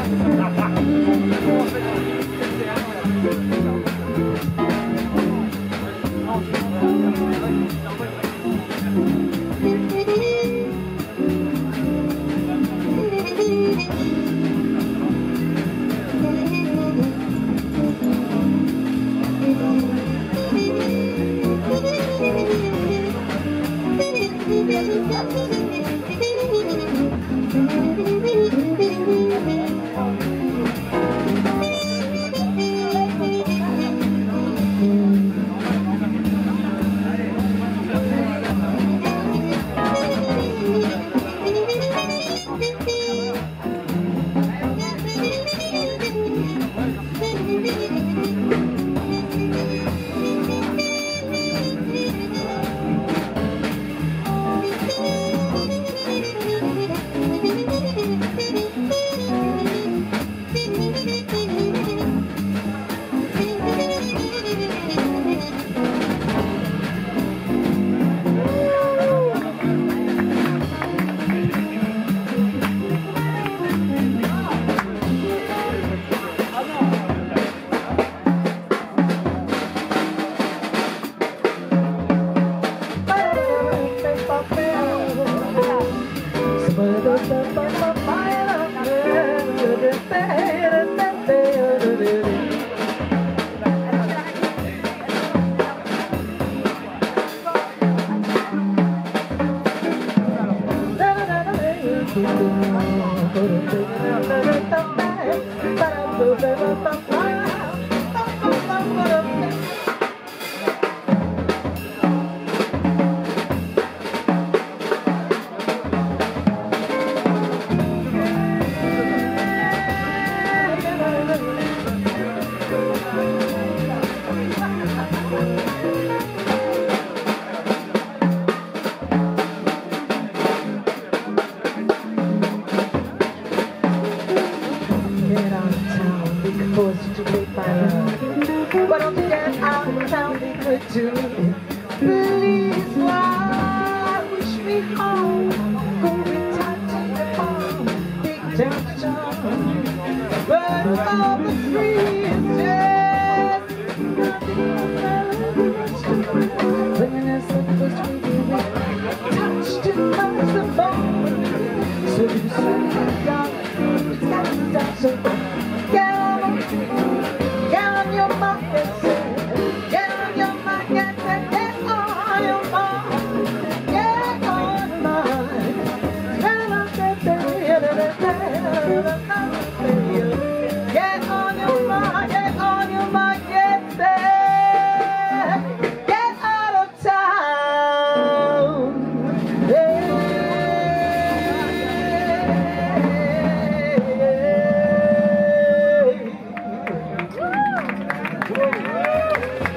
哈哈。Thank you. Para Do Please, why wish me home Going tight to the phone. Big down But all the free is dead Touched the bone. So you say Woo!